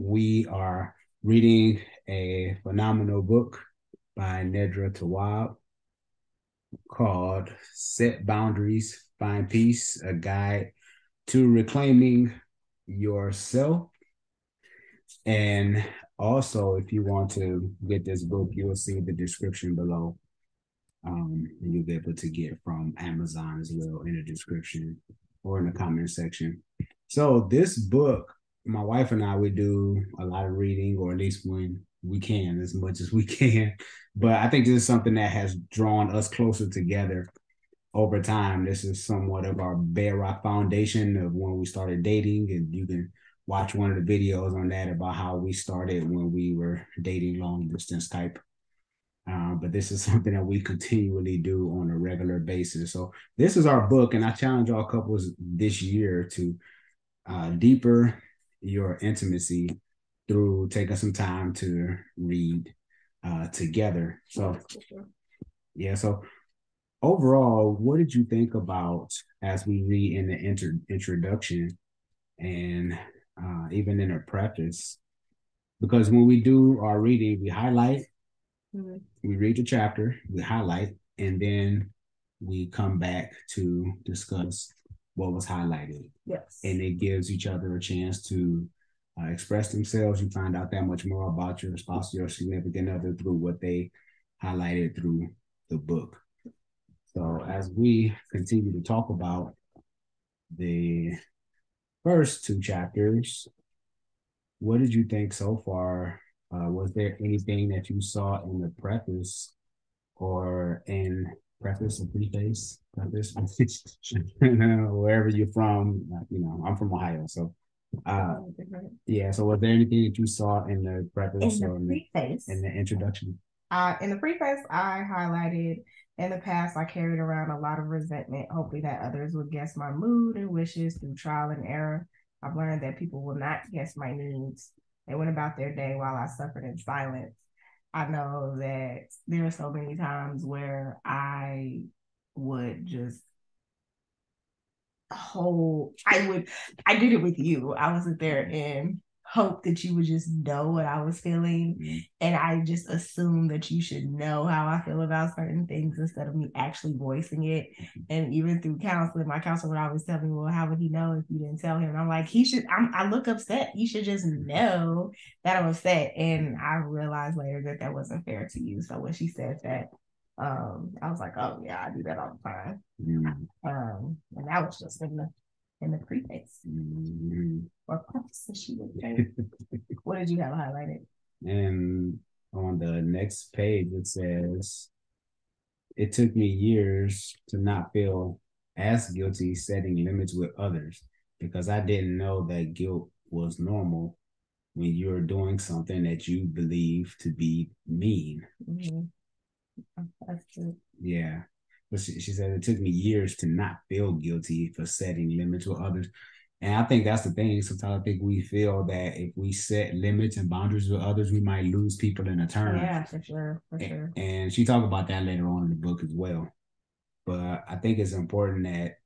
we are reading a phenomenal book by Nedra Tawwab called Set Boundaries, Find Peace, a guide to reclaiming yourself. And also, if you want to get this book, you'll see the description below. Um, and you'll be able to get from Amazon as well in the description or in the comment section. So this book, my wife and I, we do a lot of reading, or at least when we can, as much as we can. But I think this is something that has drawn us closer together over time. This is somewhat of our bedrock foundation of when we started dating, and you can watch one of the videos on that about how we started when we were dating long distance type. Uh, but this is something that we continually do on a regular basis. So this is our book, and I challenge all couples this year to uh, deeper your intimacy through taking some time to read uh, together. So, yeah. So, overall, what did you think about as we read in the inter- introduction and uh, even in a preface? Because when we do our reading, we highlight, mm-hmm. we read the chapter, we highlight, and then we come back to discuss what was highlighted. Yes. And it gives each other a chance to uh, express themselves. You find out that much more about your spouse, your significant other through what they highlighted through the book. So as we continue to talk about the first two chapters, what did you think so far? Uh, was there anything that you saw in the preface or in preface or preface, preface, wherever you're from. You know, I'm from Ohio, so uh, yeah. So was there anything that you saw in the preface in the or in the, in the introduction? Uh, in the preface, I highlighted in the past I carried around a lot of resentment, hoping that others would guess my mood and wishes through trial and error. I've learned that people will not guess my needs. They went about their day while I suffered in silence. I know that there are so many times where I would just hold I would I did it with you. I wasn't there mm-hmm. and hope that you would just know what I was feeling. Mm-hmm. And I just assumed that you should know how I feel about certain things instead of me actually voicing it. Mm-hmm. And even through counseling, my counselor would always tell me, Well, how would he know if you didn't tell him? And I'm like, he should I'm, I look upset. He should just know that I'm upset. And I realized later that that wasn't fair to you. So when she said that, um, I was like, oh yeah, I do that all the time. Mm-hmm. Um, and that was just in the in the preface mm-hmm. or preface, she would say. what did you have highlighted? And on the next page, it says, "It took me years to not feel as guilty setting limits with others because I didn't know that guilt was normal when you're doing something that you believe to be mean." Mm-hmm. That's true. Yeah. But she, she said it took me years to not feel guilty for setting limits with others. And I think that's the thing. Sometimes I think we feel that if we set limits and boundaries with others, we might lose people in a turn. Yeah, for sure. For sure. And, she talked about that later on in the book as well. But I think it's important that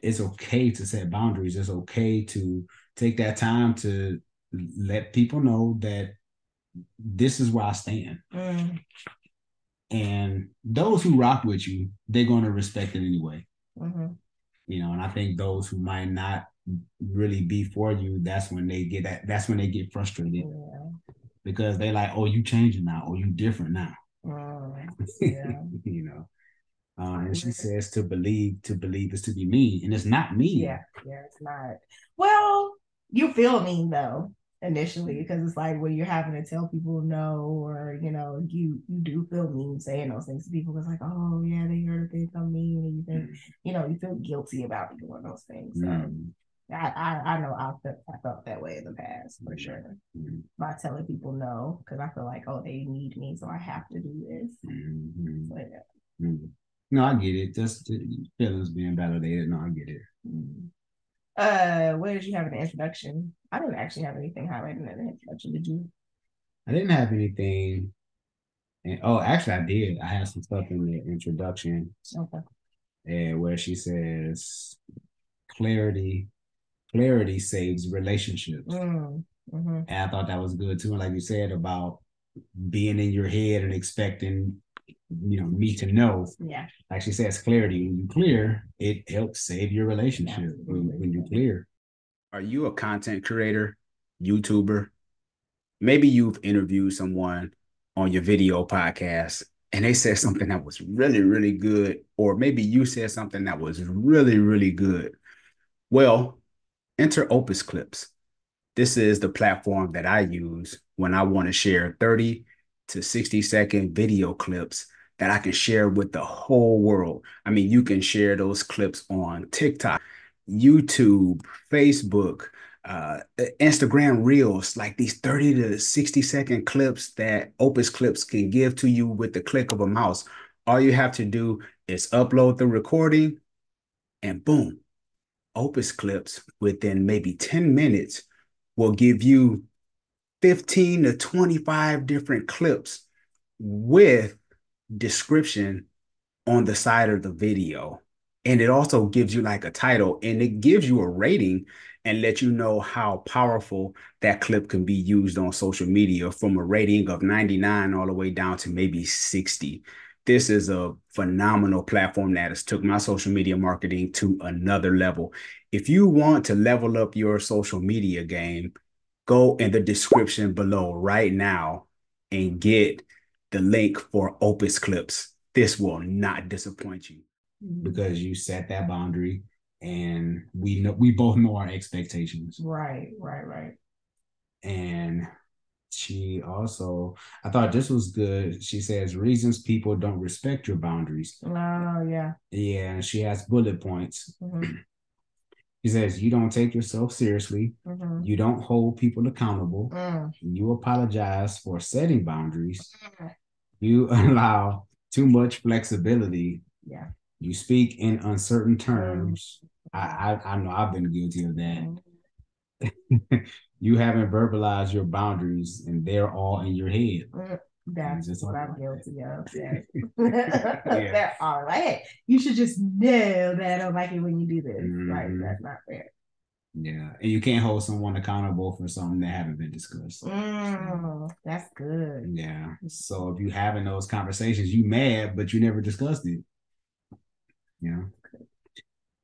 it's okay to set boundaries. It's okay to take that time to let people know that this is where I stand. Mm. And those who rock with you, they're going to respect it anyway. Mm-hmm. You know, and I think those who might not really be for you, that's when they get that. That's when they get frustrated yeah. because they like, oh, you changing now, or you different now. Oh, yeah. you know. Uh, and she says to believe, to believe is to be mean, and it's not mean. Yeah, yeah, it's not. Well, you feel mean though initially because it's like when you're having to tell people no or you know you you do feel mean saying those things to people it's like oh yeah they heard things I'm mean and you think mm. you know you feel guilty about doing those things so mm. I, I, I know I felt, I felt that way in the past for mm. sure by telling people no because I feel like oh they need me so I have to do this mm-hmm. yeah. no I get it just feelings being validated no I get it. Uh, where did you have an introduction? I didn't actually have anything highlighted in the introduction. Did you? I didn't have anything. And, oh, actually, I did. I had some stuff in the introduction. Okay. And where she says, "Clarity, clarity saves relationships." Mm, Mm-hmm. And I thought that was good too. And like you said about being in your head and expecting, you know, me to know. Yeah. Like she says, clarity. When you clear, it helps save your relationship when, when you clear. Are you a content creator, YouTuber? Maybe you've interviewed someone on your video podcast and they said something that was really, really good, or maybe you said something that was really, really good. Well, enter Opus Clips. This is the platform that I use when I want to share 30 to 60 second video clips that I can share with the whole world. I mean, you can share those clips on TikTok, YouTube, Facebook, uh, Instagram Reels, like these 30 to 60 second clips that Opus Clips can give to you with the click of a mouse. All you have to do is upload the recording and boom, Opus Clips within maybe 10 minutes will give you 15 to 25 different clips with description on the side of the video. And it also gives you like a title and it gives you a rating and let you know how powerful that clip can be used on social media from a rating of 99 all the way down to maybe 60. This is a phenomenal platform that has took my social media marketing to another level. If you want to level up your social media game, go in the description below right now and get the link for Opus Clips. This will not disappoint you because you set that boundary and we know we both know our expectations. Right, right, right. And she also, I thought this was good. She says reasons people don't respect your boundaries. Oh yeah. Yeah, and she has bullet points. Mm-hmm. She says you don't take yourself seriously. Mm-hmm. You don't hold people accountable. Mm. You apologize for setting boundaries. Mm. You allow too much flexibility. Yeah. You speak in uncertain terms. I, I, I know I've been guilty of that. Mm-hmm. you haven't verbalized your boundaries, and they're all in your head. Mm, that's what I'm guilty of. Yeah. They're all right. You should just know that I don't like it when you do this. Mm-hmm. Like that's not fair. Yeah, and you can't hold someone accountable for something that haven't been discussed. Mm, that's good. Yeah. So if you having those conversations, you mad, but you never discussed it. You know.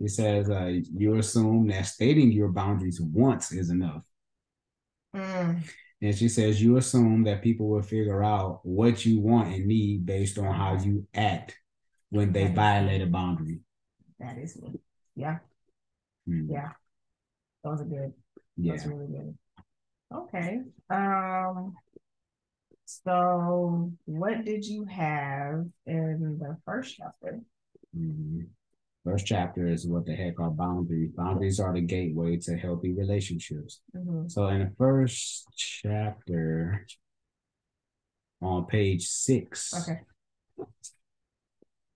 It says uh, you assume that stating your boundaries once is enough. Mm. And she says you assume that people will figure out what you want and need based on how you act when they that violate a boundary. That is me. Yeah. Mm. Yeah. Those are good. Yeah. That's really good. Okay. Um so what did you have in the first chapter? Mm-hmm. First chapter is what the heck are boundaries. Boundaries are the gateway to healthy relationships. Mm-hmm. So in the first chapter, on page six, okay,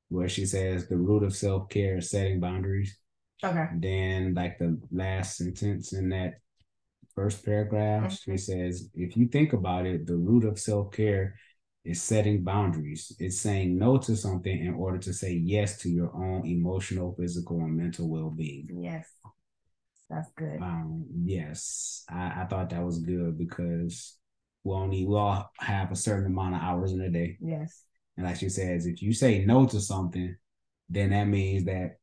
where she says the root of self care is setting boundaries. Okay. Then, like the last sentence in that first paragraph, mm-hmm. she says, if you think about it, the root of self care is setting boundaries. It's saying no to something in order to say yes to your own emotional, physical, and mental well being. Yes. That's good. Um, yes. I, I thought that was good because we only we all have a certain amount of hours in a day. Yes. And like she says, if you say no to something, then that means that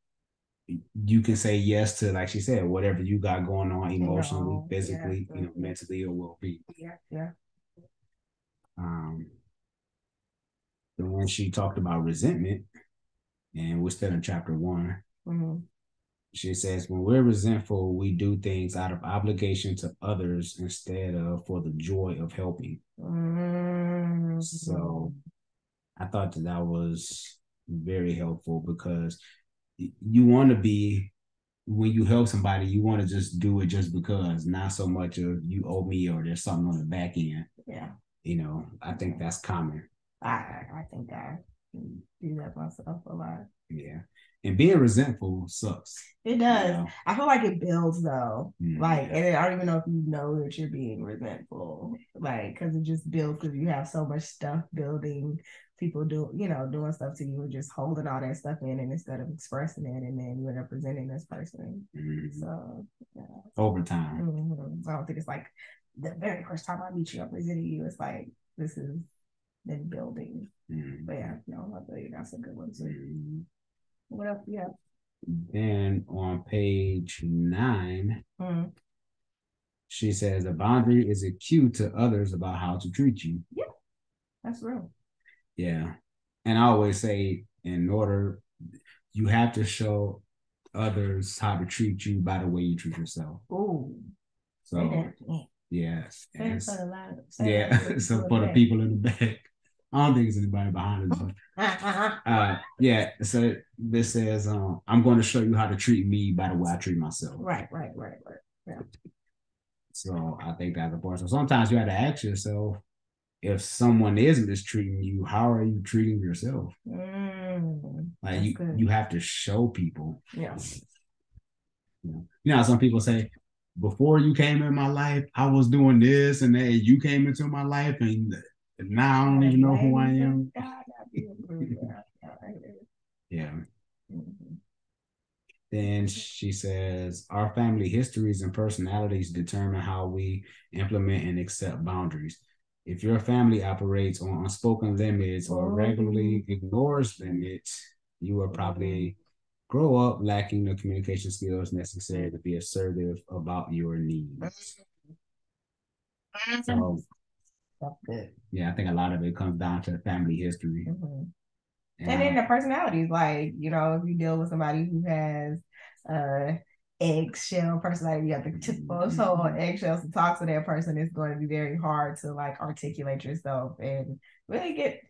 you can say yes to, like she said, whatever you got going on emotionally, physically, yeah. you know, mentally, or well being. Yeah, yeah. Um, the one she talked about resentment, and we're still in chapter one. Mm-hmm. She says, when we're resentful, we do things out of obligation to others instead of for the joy of helping. Mm-hmm. So I thought that that was very helpful because you want to be when you help somebody, you want to just do it just because, not so much of you owe me or there's something on the back end. Yeah. You know, I think that's common. I I think I do that myself a lot. Yeah. And being resentful sucks. It does. You know? I feel like it builds though. Mm-hmm. Like, and I don't even know if you know that you're being resentful. Like, because it just builds because you have so much stuff building. People do, you know, doing stuff to you and just holding all that stuff in, and instead of expressing it, and then you end up presenting this person. Mm-hmm. So, yeah. over time. Mm-hmm. I don't think it's like the very first time I meet you, I'm presenting you. It's like this is then building. Mm-hmm. But yeah, no, I you. That's a good one too. Mm-hmm. What else? Yeah. Then on page 9 mm-hmm. she says a boundary is a cue to others about how to treat you. Yeah, that's real. Yeah. And I always say, in order, you have to show others how to treat you by the way you treat yourself. Oh. So, yes. yes. Yeah. so, for the people in the back. I don't think there's anybody behind us. uh, yeah. So this says, um, I'm going to show you how to treat me by the way I treat myself. Right, right, right, right. Yeah. So I think that's important. So sometimes you have to ask yourself, if someone is mistreating you, how are you treating yourself? Mm, like you, good. you have to show people. Yeah. You know, you know some people say, before you came in my life, I was doing this, and then you came into my life, and now I don't even know who I am. yeah. Mm-hmm. Then she says, Our family histories and personalities determine how we implement and accept boundaries. If your family operates on unspoken limits or regularly ignores limits, you will probably grow up lacking the communication skills necessary to be assertive about your needs. So, yeah, I think a lot of it comes down to the family history. Mm-hmm. And, and then the personalities, like, you know, if you deal with somebody who has uh eggshell personality. You have to tip so on eggshells to talk to that person. It's going to be very hard to like articulate yourself and really get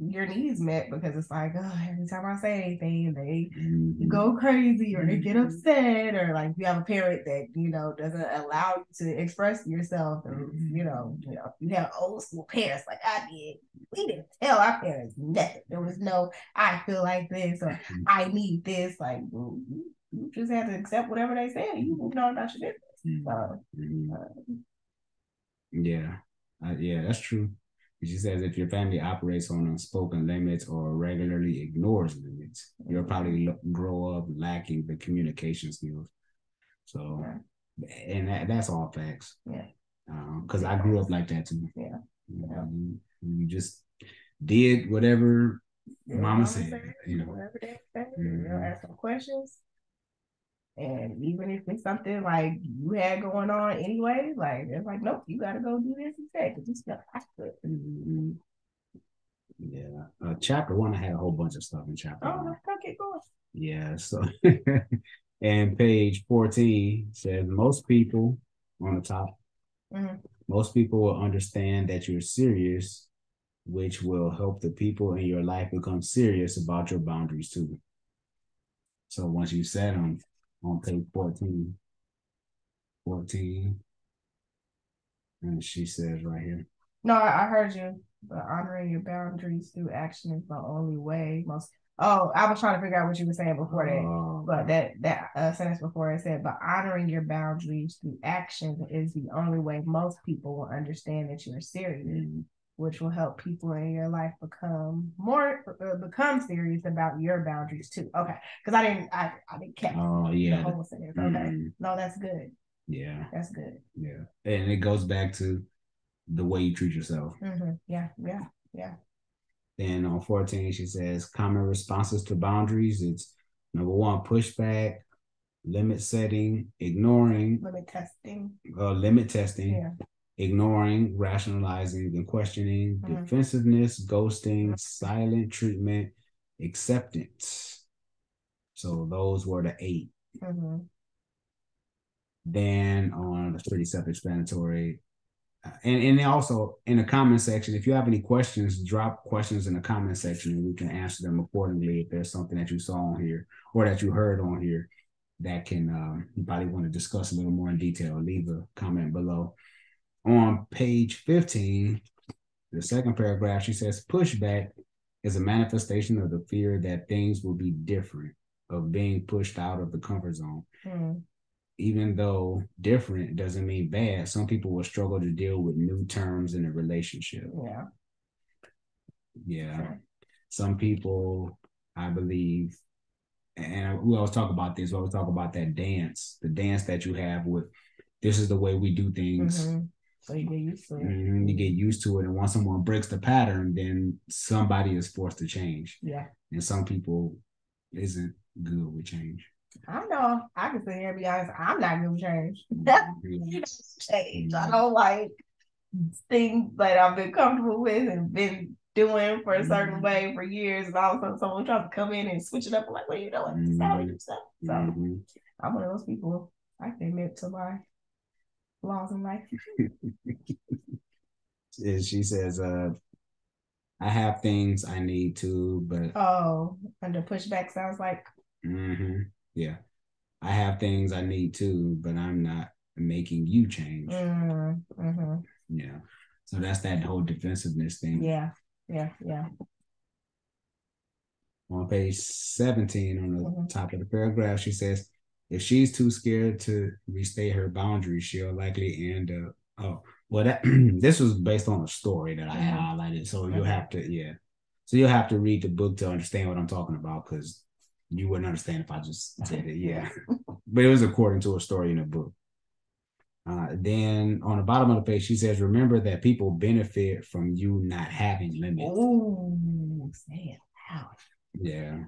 your needs met because it's like, oh, every time I say anything, they mm-hmm. go crazy or they get mm-hmm. upset, or like you have a parent that you know doesn't allow you to express yourself, or you know, you know, you have old school parents like I did. We didn't tell our parents nothing. There was no, I feel like this or mm-hmm. I need this. Like you just have to accept whatever they say. You moving on about your business. Mm-hmm. Uh, yeah, uh, yeah, that's true. She says if your family operates on unspoken limits or regularly ignores limits, you'll probably grow up lacking the communication skills. So, and that, that's all facts. Yeah. Because um, I grew up like that too. Yeah. You, know, you, you just did whatever yeah, mama, said, said, you know. Whatever they say. Mm-hmm. You know, ask some questions and even if it's something like you had going on anyway, like it's like, nope, you gotta go do this instead because it's not mm-hmm. Yeah. Uh, chapter one, I had a whole bunch of stuff in chapter oh, one. Okay, go. Yeah. So, and page 14 says most people on the top, mm-hmm. most people will understand that you're serious, which will help the people in your life become serious about your boundaries too. So once you set them, on page 14. 14. And she says right here. No, I heard you. But honoring your boundaries through action is the only way. Most oh, I was trying to figure out what you were saying before that. Oh. But that that uh, sentence before it said, but honoring your boundaries through action is the only way most people will understand that you're serious. Mm-hmm which will help people in your life become more uh, become serious about your boundaries too. Okay, because I didn't I I didn't catch oh yeah the whole sentence. Okay, mm-hmm. no, that's good. Yeah, that's good. Yeah, and it goes back to the way you treat yourself. Mm-hmm. Yeah, yeah, yeah. Then on 14, she says common responses to boundaries. It's number one, pushback, limit setting, ignoring, limit testing, uh, limit testing, yeah ignoring, rationalizing, and questioning, mm-hmm. defensiveness, ghosting, mm-hmm. silent treatment, acceptance. So those were the 8 mm-hmm. Then on the pretty self-explanatory. Uh, and, and also in the comment section, if you have any questions, drop questions in the comment section and we can answer them accordingly if there's something that you saw on here or that you heard on here that can um, you probably want to discuss a little more in detail. Leave a comment below on page 15, the second paragraph, she says pushback is a manifestation of the fear that things will be different, of being pushed out of the comfort zone. Mm. Even though different doesn't mean bad, some people will struggle to deal with new terms in a relationship. Yeah. Yeah. Some people, I believe, and we always talk about this, we always talk about that dance, the dance that you have with this is the way we do things. Mm-hmm So you get used to it. Mm-hmm. You get used to it, and once someone breaks the pattern, then somebody is forced to change. Yeah. And some people isn't good with change. I know. I can sit here and be honest. I'm not good with change. Mm-hmm. you know, change. I don't like things that I've been comfortable with and been doing for a certain Mhm. way for years, and all of a sudden someone tries to come in and switch it up. I'm like, what are you doing? This is how we do stuff. So Mhm. I'm one of those people. I can admit to my flaws in life. And she says, uh, I have things I need to, but Oh, under pushback sounds like Mm-hmm. yeah. I have things I need to, but I'm not making you change. mm, hmm Yeah. So that's that whole defensiveness thing. yeah, yeah, yeah. On page 17 on the Mhm. top of the paragraph, she says, if she's too scared to restate her boundaries, she'll likely end up. Oh, well, that this was based on a story that I highlighted. So you'll have to, yeah. So you'll have to read the book to understand what I'm talking about because you wouldn't understand if I just said it. Yeah. but it was according to a story in a book. Uh, then on the bottom of the page, she says, remember that people benefit from you not having limits. Ooh, say it out. Yeah.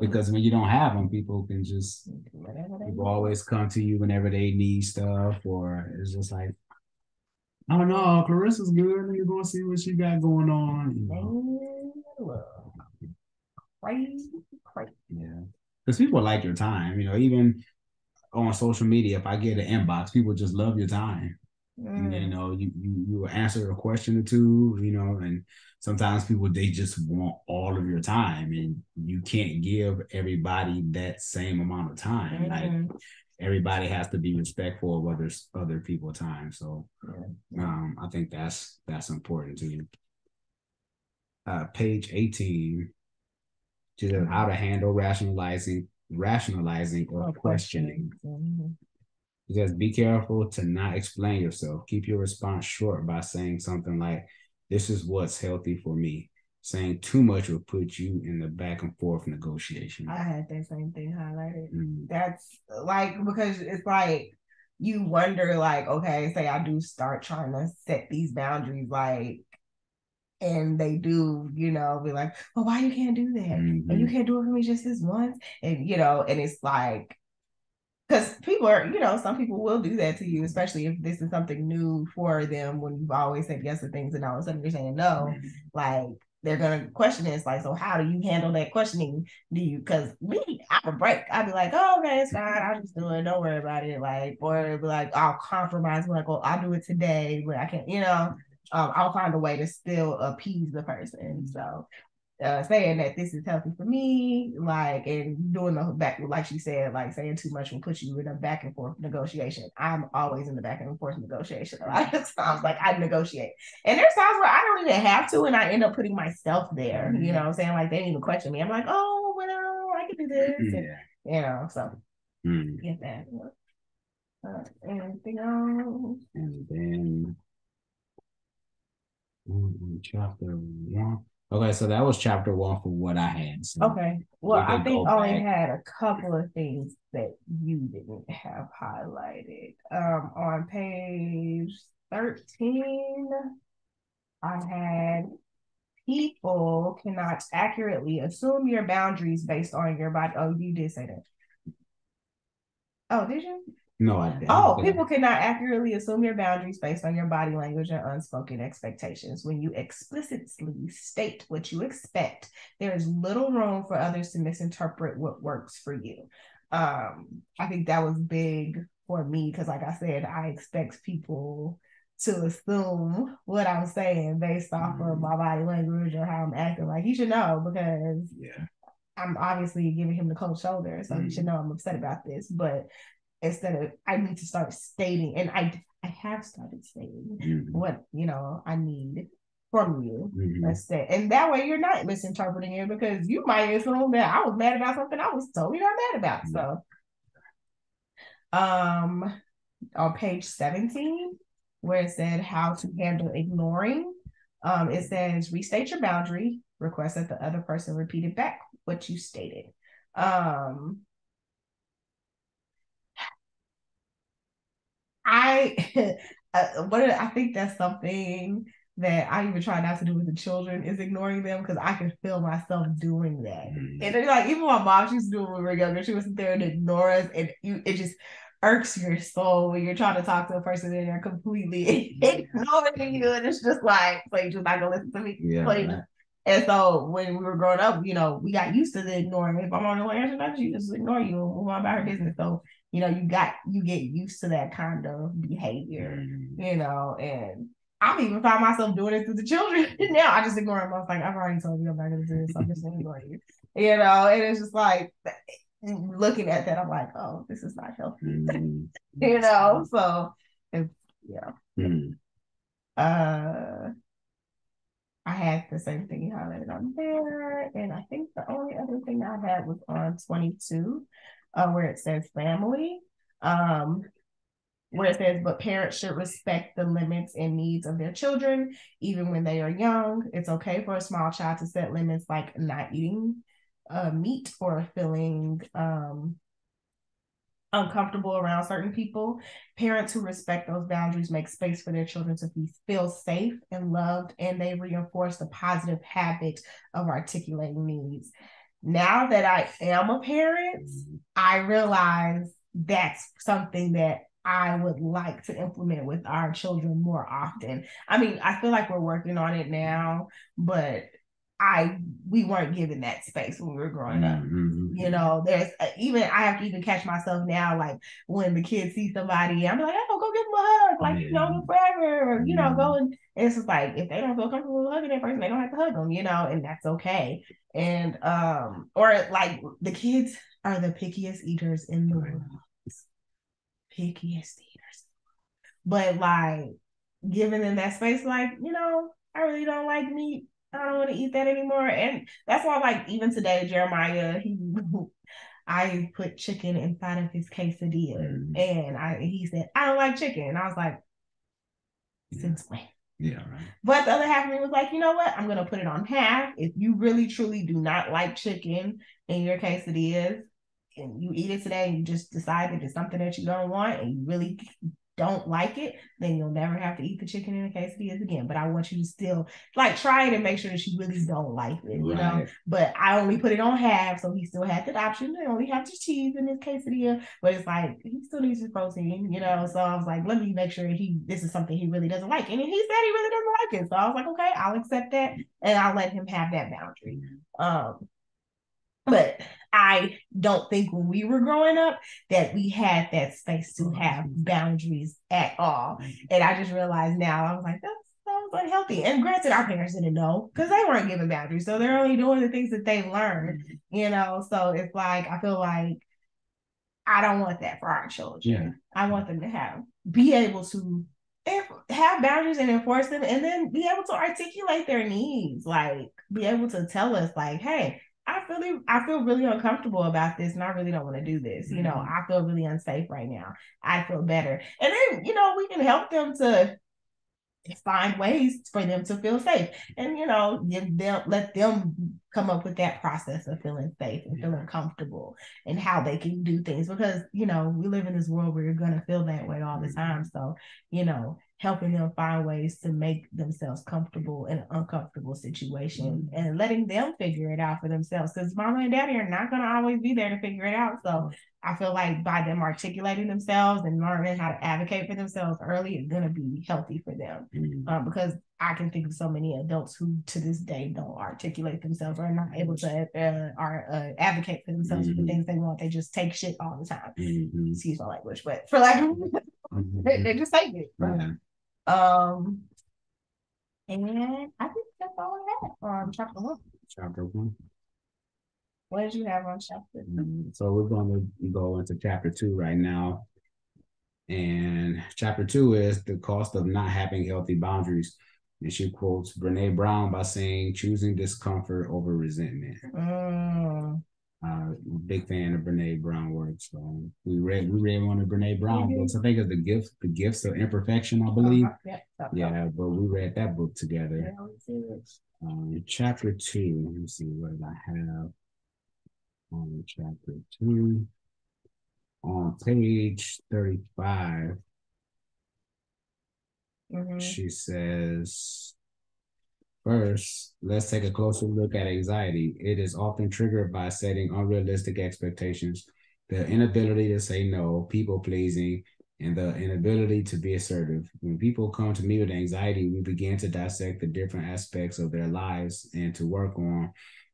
Because when you don't have them, people can just people always come to you whenever they need stuff, or it's just like, oh no, Clarissa's good. Let me go see what she got going on. You know? Crazy, crazy. Yeah. Because people like your time, you know, even on social media, if I get an inbox, people just love your time. And, you Mm, know, you, you you answer a question or two, you know, and sometimes people they just want all of your time and you can't give everybody that same amount of time. Like mhm. everybody has to be respectful of others other people's time. So Yeah. um I think that's that's important to you. Uh page 18 she says how to handle rationalizing rationalizing or Or questioning. Mhm. It says, be careful to not explain yourself. Keep your response short by saying something like, This is what's healthy for me. Saying too much will put you in the back and forth negotiation. I had that same thing highlighted. Mm, That's like because it's like you wonder, like, okay, say I do start trying to set these boundaries, like, and they do, you know, be like, well, why you can't do that? And you mhm, can't do it for me just this once. And you know, and it's like because people are, you know, some people will do that to you, especially if this is something new for them when you've always said yes to things and all of a sudden you're saying no. mhm. Like they're gonna question it. It's like, so how do you handle that questioning? Do you because me, I would break. I'd be like, oh, okay, it's fine. I'm just do it. Don't worry about it. Like, or it'd be like, I'll compromise. Like, oh, I'll do it today, but I can't, you know, um, I'll find a way to still appease the person. So uh, saying that this is healthy for me, like, and doing the back, like she said, like saying too much will put you in a back and forth negotiation. I'm always in the back and forth negotiation. A lot of times, like I negotiate, and there's times where I don't even have to, and I end up putting myself there. You know, what I'm saying like they didn't even question me. I'm like, oh well, I can do this, and, you know. So Mm. get that. Uh, anything else? And then mm, chapter one. Okay, so that was chapter one for what I had. So Okay. Well, We I think only back. had a couple of things that you didn't have highlighted. Um, on page 13, I had people cannot accurately assume your boundaries based on your body. Oh, you did say that. Oh, did you? No, I didn't. Oh, people cannot accurately assume your boundaries based on your body language and unspoken expectations. When you explicitly state what you expect, there is little room for others to misinterpret what works for you. Um, I think that was big for me because, like I said, I expect people to assume what I'm saying based off of Mhm. my body language or how I'm acting. Like he should know because Yeah. I'm obviously giving him the cold shoulder, so he should know I'm upset about this. But instead of, I need to start stating, and I I have started stating Mhm. what you know I need from you. Mhm. Let's say, and that way you're not misinterpreting it because you might assume that I was mad about something I was totally not mad about. So, um, on page 17, where it said how to handle ignoring, um, it says restate your boundary, request that the other person repeat it back what you stated. Um, I uh, what I think that's something that I even try not to do with the children is ignoring them because I can feel myself doing that. Mm-hmm. And like even my mom, she used to do it when we were younger. She was there and ignore us, and you it just irks your soul when you're trying to talk to a person and they're completely ignoring you, and it's just like, so you just not gonna listen to me. Yeah. And so when we were growing up, you know, we got used to the ignoring. If I'm on the way answer that, she just ignore you and move on about her business. So, you know, you got you get used to that kind of behavior, mm-hmm. you know, and I'm even find myself doing it to the children now. I just ignore them. I was like, I've already told you I'm not gonna do this. I'm just going ignoring you. You know, and it's just like looking at that, I'm like, oh, this is not healthy. Mm-hmm. you know, so it's yeah. Mm-hmm. Uh I had the same thing you highlighted on there. And I think the only other thing I had was on 22, uh, where it says family. Um, where it says, but parents should respect the limits and needs of their children, even when they are young. It's okay for a small child to set limits like not eating uh, meat or feeling um, uncomfortable around certain people. Parents who respect those boundaries make space for their children to be, feel safe and loved, and they reinforce the positive habit of articulating needs. Now that I am a parent, I realize that's something that I would like to implement with our children more often. I mean, I feel like we're working on it now, but I we weren't given that space when we were growing up. Mm-hmm. You know, there's uh, even I have to even catch myself now, like when the kids see somebody, I'm like, oh, go give them a hug, like you know, forever, or you know, go and it's just like if they don't feel comfortable hugging that person, they don't have to hug them, you know, and that's okay. And um, or like the kids are the pickiest eaters in the world, pickiest eaters, but like giving them that space, like you know, I really don't like meat I don't want to eat that anymore. And that's why, like, even today, Jeremiah, he I put chicken inside of his quesadilla. Mm. And I he said, I don't like chicken. And I was like, since when? Yeah, right. But the other half of me was like, you know what? I'm gonna put it on half. If you really truly do not like chicken in your quesadillas, and you eat it today and you just decide that it's something that you don't want and you really don't like it, then you'll never have to eat the chicken in the quesadillas again. But I want you to still like try it and make sure that you really don't like it, you right. know. But I only put it on half, so he still had the option to only have the cheese in his quesadilla. But it's like he still needs his protein, you know. So I was like, let me make sure he this is something he really doesn't like, and he said he really doesn't like it. So I was like, okay, I'll accept that, and I'll let him have that boundary. Um, but I don't think when we were growing up that we had that space to have boundaries at all. And I just realized now, I was like, that's that was unhealthy. And granted, our parents didn't know because they weren't given boundaries. So they're only doing the things that they learned, mm-hmm. you know. So it's like I feel like I don't want that for our children. Yeah. I want them to have be able to have boundaries and enforce them and then be able to articulate their needs like be able to tell us like hey I feel I feel really uncomfortable about this, and I really don't want to do this. Mm-hmm. You know, mm-hmm. I feel really unsafe right now. I feel better, and then you know we can help them to find ways for them to feel safe, and you know give them let them come up with that process of feeling safe and feeling comfortable and how they can do things because you know we live in this world where you're gonna feel that way all the mm-hmm. time. So you know helping them find ways to make themselves comfortable in an uncomfortable situation mm-hmm. and letting them figure it out for themselves because mama and daddy are not going to always be there to figure it out so i feel like by them articulating themselves and learning how to advocate for themselves early is going to be healthy for them mm-hmm. um, because i can think of so many adults who to this day don't articulate themselves or are not able to uh, are, uh, advocate for themselves mm-hmm. for the things they want they just take shit all the time mm-hmm. excuse my language but for like they, they, just take it. Um, and I think that's all I have on chapter one. Chapter one. What did you have on chapter? Mm-hmm. So we're going to go into chapter two right now. And chapter two is the cost of not having healthy boundaries. And she quotes Brene Brown by saying, choosing discomfort over resentment. Mm. Uh, big fan of Brene Brown works. So we read we read one of Brene Brown mm-hmm. books. I think it's the gift the gifts of imperfection. I believe. Uh-huh. Yeah, yeah, but we read that book together. Yeah, um, chapter two. Let me see what I have on chapter two. On page thirty-five. Mm-hmm. She says, First, let's take a closer look at anxiety. It is often triggered by setting unrealistic expectations, the inability to say no, people pleasing, and the inability to be assertive. When people come to me with anxiety, we begin to dissect the different aspects of their lives and to work on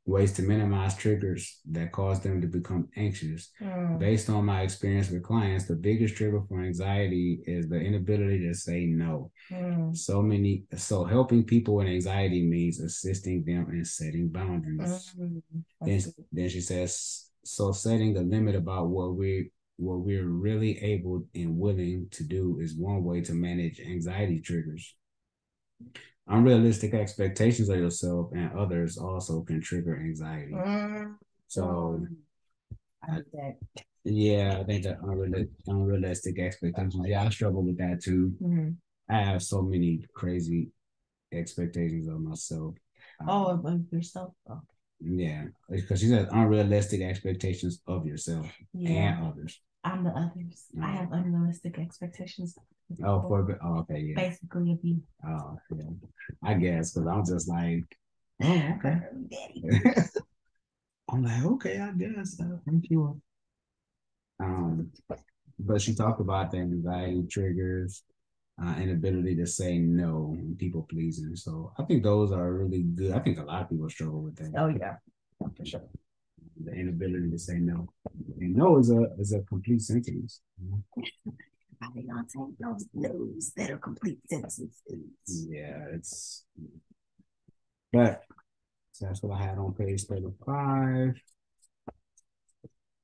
ways to minimize triggers that cause them to become anxious. Mm. Based on my experience with clients, the biggest trigger for anxiety is the inability to say no. Mm. So many, so helping people with anxiety means assisting them in setting boundaries. Mm. Then, then she says, so setting a limit about what we what we're really able and willing to do is one way to manage anxiety triggers. Unrealistic expectations of yourself and others also can trigger anxiety. Mm. So, I, yeah, I think that unrealistic, unrealistic expectations. Yeah, I struggle with that too. Mm-hmm. I have so many crazy expectations of myself. Oh, of yourself. Oh. Yeah, because she says unrealistic expectations of yourself yeah. and others. I'm the others. I have unrealistic expectations. Oh, for oh, okay, yeah. Basically, of you. Oh, yeah. I guess because I'm just like, oh, okay. I'm like, okay, I guess. Uh, thank you. Um, but she talked about the anxiety triggers, uh, inability to say no, and people pleasing. So I think those are really good. I think a lot of people struggle with that. Oh yeah, for sure the inability to say no. And no is a is a complete sentence. I don't take those no's that are complete sentences. Yeah, it's but so that's what I had on page 35.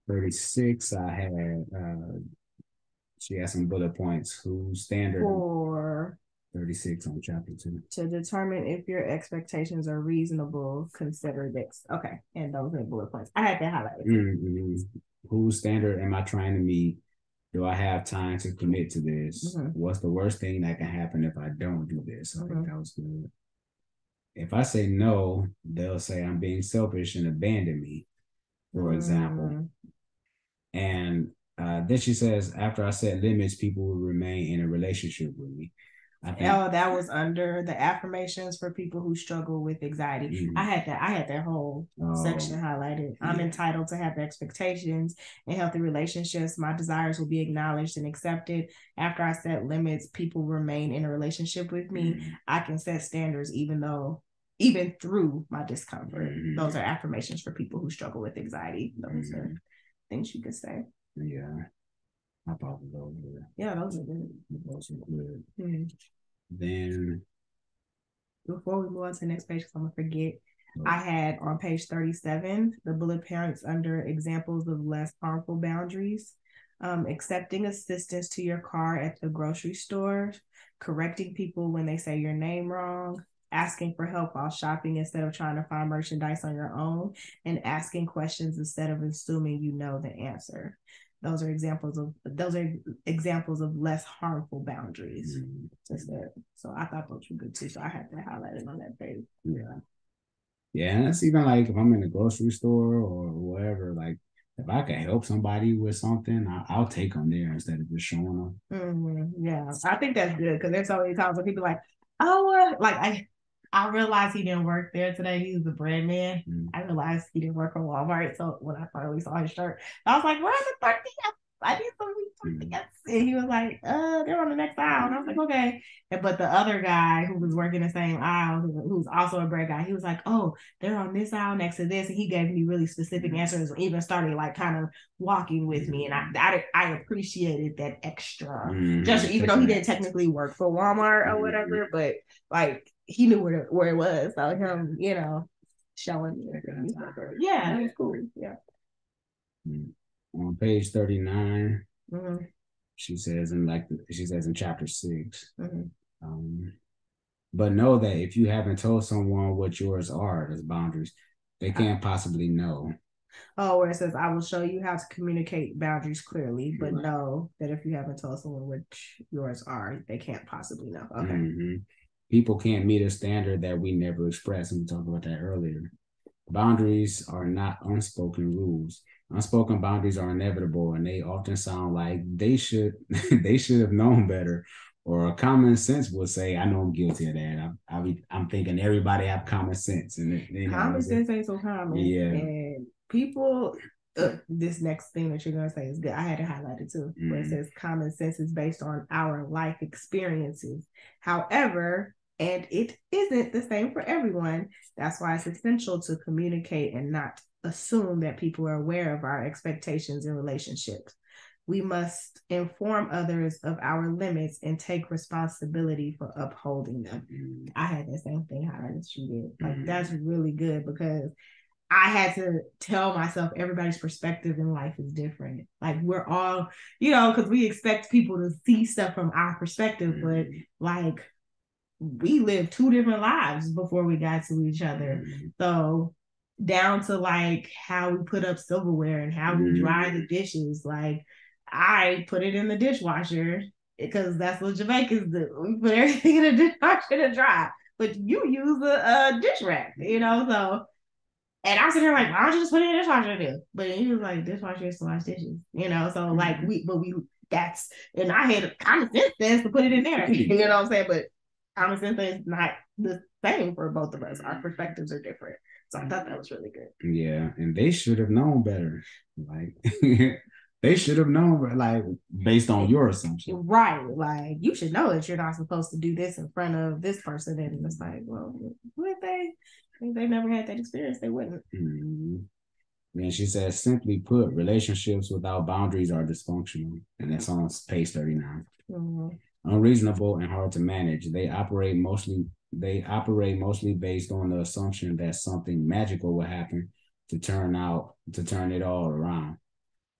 36, I had uh she had some bullet points. Whose standard for 36 on chapter 2. To determine if your expectations are reasonable, consider this. Okay. And those are bullet points. I had that highlighted. Mm-hmm. Whose standard am I trying to meet? Do I have time to commit to this? Mm-hmm. What's the worst thing that can happen if I don't do this? I mm-hmm. think that was good. If I say no, they'll say I'm being selfish and abandon me, for example. Mm-hmm. And uh, then she says, after I set limits, people will remain in a relationship with me. Oh, that was under the affirmations for people who struggle with anxiety. Mm-hmm. I had that. I had that whole oh. section highlighted. I'm entitled to have expectations and healthy relationships. My desires will be acknowledged and accepted. After I set limits, people remain in a relationship with me. Mm-hmm. I can set standards, even though, even through my discomfort. Mm-hmm. Those are affirmations for people who struggle with anxiety. Those are mm-hmm. things you could say. Yeah. I probably those were. Yeah, those are good. Those are good. Mm-hmm. Then before we move on to the next page, because I'm gonna forget, I had on page 37 the bullet points under examples of less harmful boundaries. Um, accepting assistance to your car at the grocery store, correcting people when they say your name wrong, asking for help while shopping instead of trying to find merchandise on your own, and asking questions instead of assuming you know the answer those are examples of those are examples of less harmful boundaries. Mm-hmm. Just that. So I thought those were good too. So I had to highlight it on that page. Yeah. Yeah, and that's even like if I'm in a grocery store or whatever, like if I can help somebody with something, I, will take them there instead of just showing them. Mm-hmm. Yeah, I think that's good because there's so many times when people like, oh, uh, like I, I realized he didn't work there today. He was the bread man. Mm. I realized he didn't work for Walmart. So when I finally saw his shirt, I was like, "Where's the tortillas? I need some tortillas." Mm. And he was like, "Uh, they're on the next aisle." And I was like, "Okay." And, but the other guy who was working the same aisle, who, who's also a bread guy, he was like, "Oh, they're on this aisle next to this," and he gave me really specific mm. answers. Even started like kind of walking with me, and I I, I appreciated that extra. Mm. Just even though he didn't technically work for Walmart or whatever, but like he knew where where it was. So him, you know, showing me. Yeah, it was cool. Yeah. Mm. On page 39, mm-hmm. she says in like she says in chapter 6 mm-hmm. um, but know that if you haven't told someone what yours are, as boundaries, they can't possibly know. Oh, where it says, I will show you how to communicate boundaries clearly, but right. know that if you haven't told someone what yours are, they can't possibly know. Okay. Mm-hmm people can't meet a standard that we never express. And we talked about that earlier. Boundaries are not unspoken rules. Unspoken boundaries are inevitable and they often sound like they should they should have known better or common sense will say, I know I'm guilty of that. I, I be, I'm thinking everybody have common sense, and you know, common sense ain't so common. Yeah, and people. Uh, this next thing that you're gonna say is good. I had to highlight it too, mm-hmm. where it mm-hmm. says common sense is based on our life experiences. However, and it isn't the same for everyone. That's why it's essential to communicate and not assume that people are aware of our expectations in relationships we must inform others of our limits and take responsibility for upholding them. Mm-hmm. I had the same thing how she did. Like mm-hmm. that's really good because I had to tell myself everybody's perspective in life is different. Like we're all, you know, because we expect people to see stuff from our perspective, mm-hmm. but like we lived two different lives before we got to each other. Mm-hmm. So down to like how we put up silverware and how we dry the mm-hmm. dishes, like I put it in the dishwasher because that's what Jamaicans do. We put everything in the dishwasher to dry. But you use a, a dish rack, you know, so and I was sitting there like, why don't you just put it in the dishwasher then? But he was like, dishwasher is to wash dishes, you know. So mm-hmm. like we, but we that's and I had common sense sense to put it in there, you know what I'm saying? But common sense is not the same for both of us. Our perspectives are different. So I thought that was really good. Yeah, and they should have known better. Like they should have known, like based on your assumption, right? Like you should know that you're not supposed to do this in front of this person, and it's like, well, would they? If they never had that experience, they wouldn't. Mm-hmm. And she says, simply put, relationships without boundaries are dysfunctional, and that's on page 39. Mm-hmm. Unreasonable and hard to manage. They operate mostly they operate mostly based on the assumption that something magical will happen to turn out to turn it all around.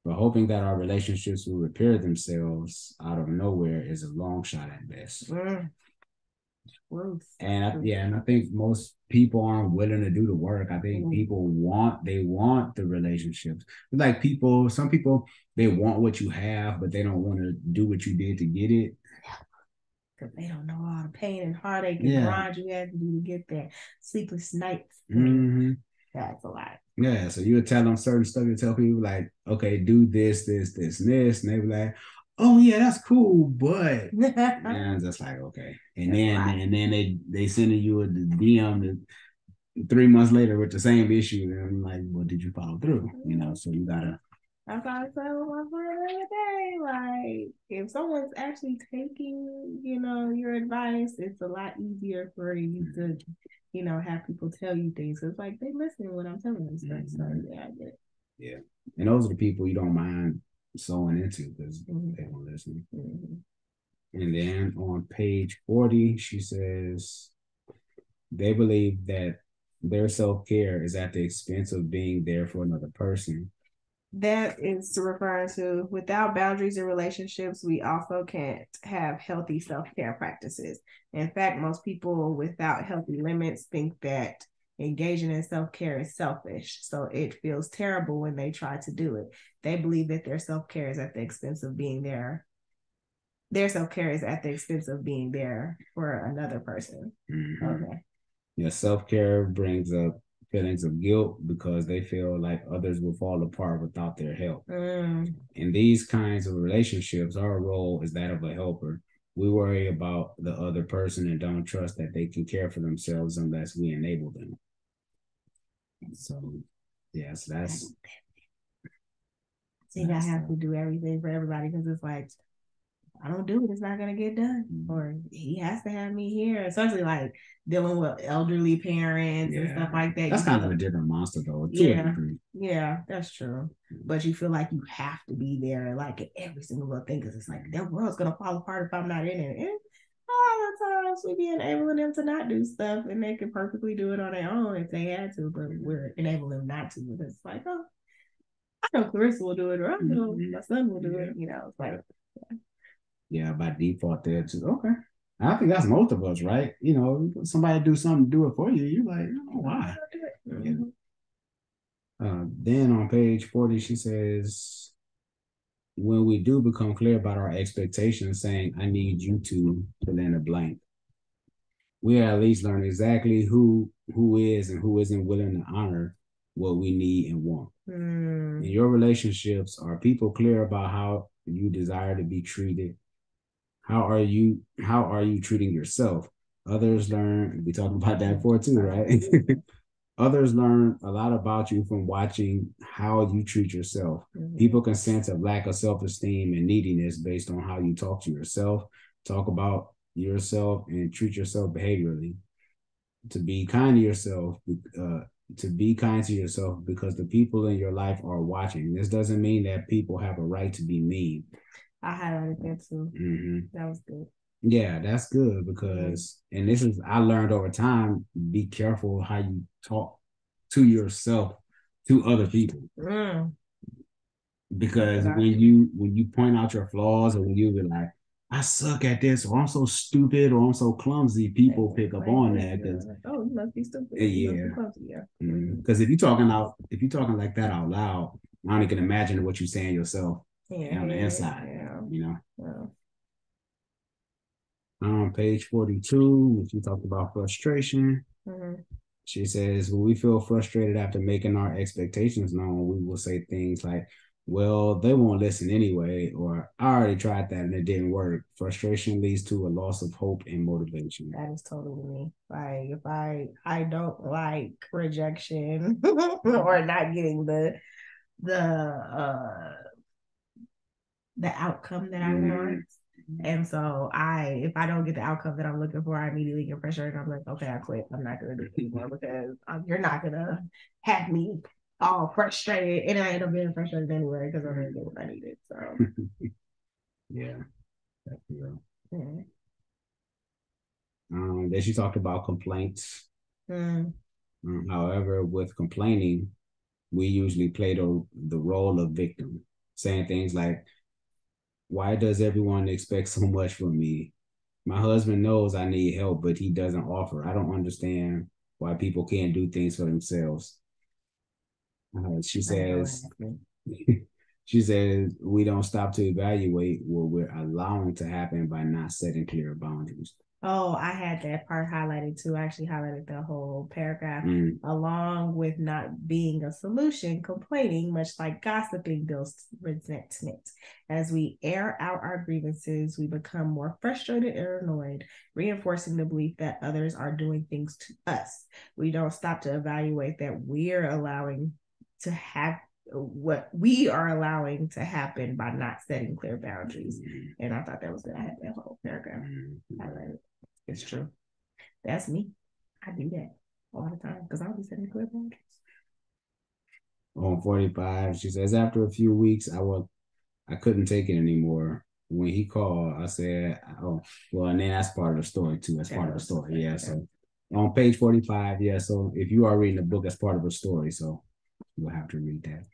But hoping that our relationships will repair themselves out of nowhere is a long shot at best. Mm. And I, yeah, and I think most people aren't willing to do the work. I think mm. people want they want the relationships. Like people, some people they want what you have, but they don't want to do what you did to get it. Because they don't know all the pain and heartache and yeah. grind you had to do to get there. Sleepless nights. Mm-hmm. That's a lot. Yeah, so you would tell them certain stuff. You tell people like, okay, do this, this, this, and this, and they be like, oh yeah, that's cool, but and I'm just like, okay. And that's then right. and then they they sending you a DM three months later with the same issue, and I'm like, well, did you follow through? You know, so you gotta. That's why I tell my friend the other day, like if someone's actually taking, you know, your advice, it's a lot easier for you to you know, have people tell you things. It's like they listen when I'm telling them stuff. Mm-hmm. So yeah, I get it. Yeah. And those are the people you don't mind sewing into because mm-hmm. they won't listen. Mm-hmm. And then on page 40, she says they believe that their self care is at the expense of being there for another person that is referring to without boundaries in relationships, we also can't have healthy self care practices. In fact, most people without healthy limits think that engaging in self care is selfish. So it feels terrible when they try to do it. They believe that their self care is at the expense of being there. Their self care is at the expense of being there for another person. Mm-hmm. Okay. Yeah, self care brings up feelings of guilt because they feel like others will fall apart without their help. Mm. In these kinds of relationships, our role is that of a helper. We worry about the other person and don't trust that they can care for themselves unless we enable them. So, yes, that's. See, I have to do everything for everybody because it's like I don't do it, it's not gonna get done. Mm-hmm. Or he has to have me here, especially like dealing with elderly parents yeah. and stuff like that. That's you kind know, of a different monster though. Yeah, yeah, that's true. Mm-hmm. But you feel like you have to be there, like every single little thing, because it's like their world's gonna fall apart if I'm not in it. And all the times we be enabling them to not do stuff, and they could perfectly do it on their own if they had to, but we're enabling them not to because it's like, oh, I know Clarissa will do it, or I know mm-hmm. my son will do it. You know, it's like. Yeah yeah, by default there too. Okay. I think that's most of us, right? You know, somebody do something, do it for you. You're like, oh, why? Yeah. Uh, then on page 40, she says, when we do become clear about our expectations, saying, I need you to fill in a blank, we at least learn exactly who who is and who isn't willing to honor what we need and want. Mm. In your relationships, are people clear about how you desire to be treated how are you how are you treating yourself? Others learn. We talked about that before too, right? Others learn a lot about you from watching how you treat yourself. Mm-hmm. People can sense a lack of self esteem and neediness based on how you talk to yourself, talk about yourself, and treat yourself behaviorally. To be kind to yourself, uh, to be kind to yourself because the people in your life are watching. This doesn't mean that people have a right to be mean. I highlighted that too. Mm-hmm. That was good. Yeah, that's good because, and this is I learned over time. Be careful how you talk to yourself to other people. Mm. Because when you when you point out your flaws or when you be like, I suck at this, or I'm so stupid, or I'm so clumsy, people pick up on that because oh, you must be stupid. Yeah, because yeah. mm-hmm. if you're talking out, if you're talking like that out loud, I only can imagine what you're saying yourself yeah, on the inside. Yeah. You know. Yeah. On um, page 42, she talked about frustration. Mm-hmm. She says, when we feel frustrated after making our expectations known, we will say things like, well, they won't listen anyway, or I already tried that and it didn't work. Frustration leads to a loss of hope and motivation. That is totally me. Like if I I don't like rejection or not getting the the uh the outcome that I mm. want, and so I, if I don't get the outcome that I'm looking for, I immediately get frustrated. I'm like, okay, I quit. I'm not gonna do it anymore because um, you're not gonna have me all frustrated, and I end up being frustrated anyway because I didn't get what I needed. So, yeah, that's real. Yeah. Um, then she talked about complaints. Mm. Um, however, with complaining, we usually play the the role of victim, saying things like, why does everyone expect so much from me? My husband knows I need help, but he doesn't offer. I don't understand why people can't do things for themselves. Uh, she says, she says, we don't stop to evaluate what we're allowing to happen by not setting clear boundaries. Oh, I had that part highlighted too. I actually highlighted the whole paragraph mm. along with not being a solution, complaining, much like gossiping builds resentment. As we air out our grievances, we become more frustrated and annoyed, reinforcing the belief that others are doing things to us. We don't stop to evaluate that we're allowing to have what we are allowing to happen by not setting clear boundaries. Mm. And I thought that was good. I had that whole paragraph mm. It's true. That's me. I do that all the time because I'll be setting clear boundaries. On 45, she says, after a few weeks, I was I couldn't take it anymore. When he called, I said, Oh, well, and then that's part of the story too. That's part of the story. Yeah. So on page 45, yeah. So if you are reading the book, that's part of the story. So you'll have to read that.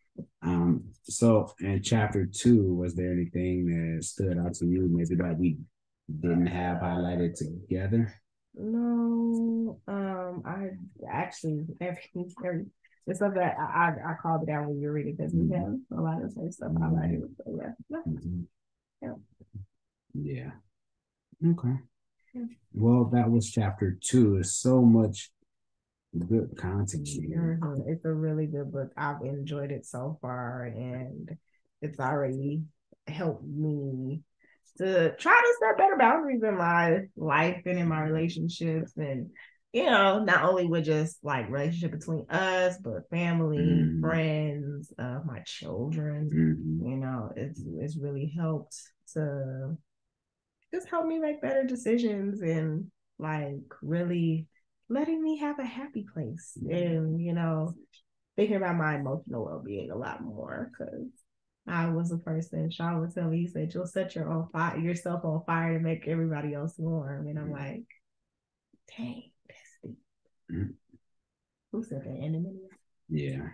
Um, so in chapter two, was there anything that stood out to you, maybe that we didn't have highlighted together? No, um, I actually every every the stuff that I, I, I called it out when you were reading because mm-hmm. we have a lot of same stuff highlighted. So yeah, mm-hmm. yeah, yeah. Okay. Yeah. Well, that was chapter two. There's so much good content here. Mm-hmm. It's a really good book. I've enjoyed it so far, and it's already helped me to try to set better boundaries in my life and in my relationships and you know not only with just like relationship between us but family mm-hmm. friends uh my children mm-hmm. you know it's it's really helped to just help me make better decisions and like really letting me have a happy place and you know thinking about my emotional well-being a lot more because I was a person, Shon would tell me, he said, You'll set your own fire yourself on fire to make everybody else warm. And I'm mm-hmm. like, dang, that's deep. Mm-hmm. Who said that? Enemy? Yeah.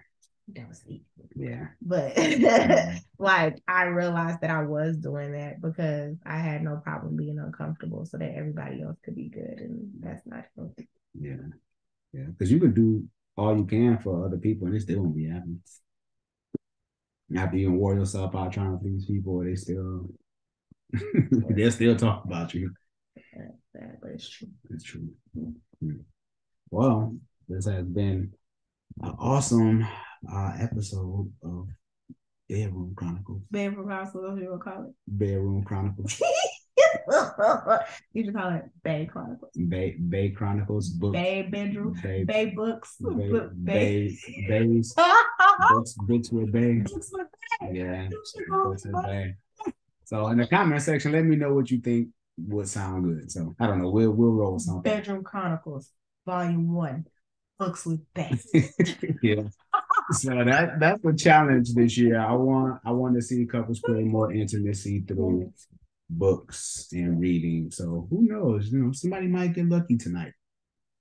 That was deep. Yeah. But like I realized that I was doing that because I had no problem being uncomfortable so that everybody else could be good. And that's not healthy. Yeah. Yeah. Because you can do all you can for other people and it still won't be happening after you wore yourself out trying to please people, they still they'll still talk about you. Yeah, but it's true. It's true. Mm-hmm. Well, this has been an awesome uh, episode of Bedroom Chronicles. Bedroom Chronicles, you call it? Bedroom Chronicles. you just call it Bay Chronicles. Bay Bay Chronicles books. Bay bedroom. Bay, Bay books. Bay, Book- Bay, Books, books with Bae. Books with Bae. Yeah, books with So in the comment section, let me know what you think would sound good. So I don't know. We'll we'll roll something. Bedroom Chronicles, Volume One, Books with Bae. yeah. So that that's the challenge this year. I want I want to see couples create more intimacy through books and reading. So who knows? You know, somebody might get lucky tonight.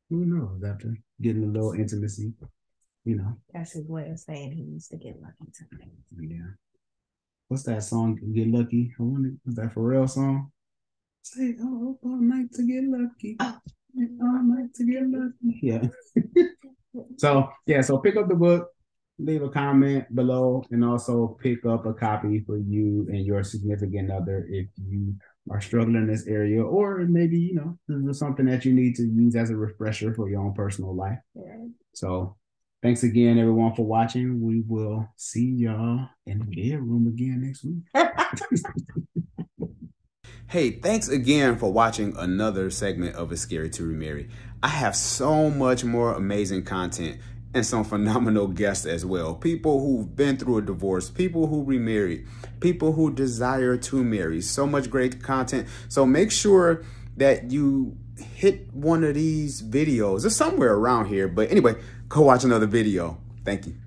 Who knows? After getting a little intimacy, you know. That's his way of saying he needs to get lucky tonight. Yeah. What's that song? Get lucky. I wonder is that Pharrell song? Say oh all night to get lucky. Oh. All night to get lucky. Yeah. so yeah, so pick up the book, leave a comment below, and also pick up a copy for you and your significant other if you are struggling in this area, or maybe you know this is something that you need to use as a refresher for your own personal life. Yeah. So thanks again, everyone, for watching. We will see y'all in the bedroom again next week. Hey, thanks again for watching another segment of A Scary to Remarry. I have so much more amazing content and some phenomenal guests as well. People who've been through a divorce, people who remarried, people who desire to marry. So much great content. So make sure that you hit one of these videos. It's somewhere around here. But anyway, go watch another video. Thank you.